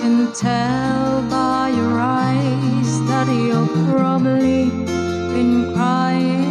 can tell by your eyes that you've probably been crying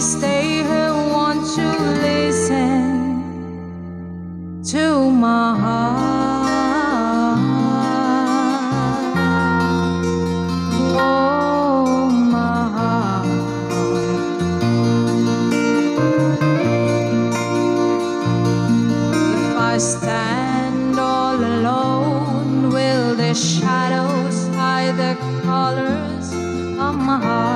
stay here, won't you listen to my heart? Oh, my heart. If I stand all alone, will the shadows hide the colors of my heart?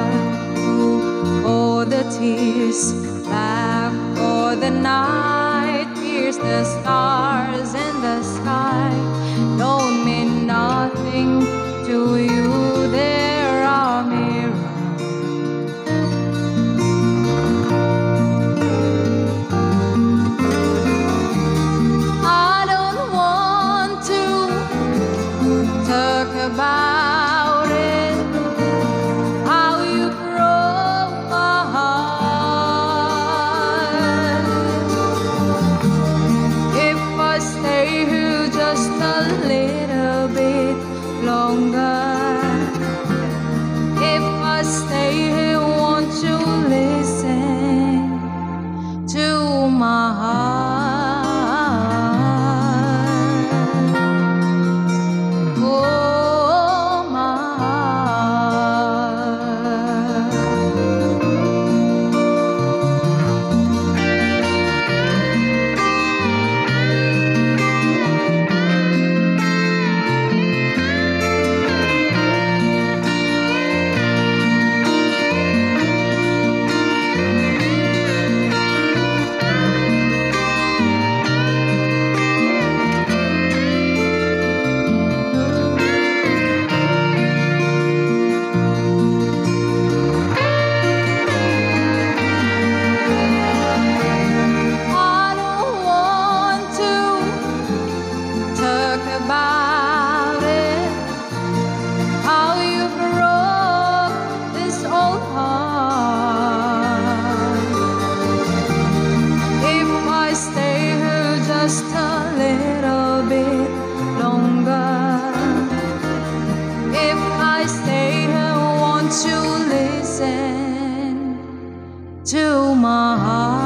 Tears back, for the night pierce the stars in the sky don't mean nothing to you. There are mirrors. I don't want to talk about To my heart.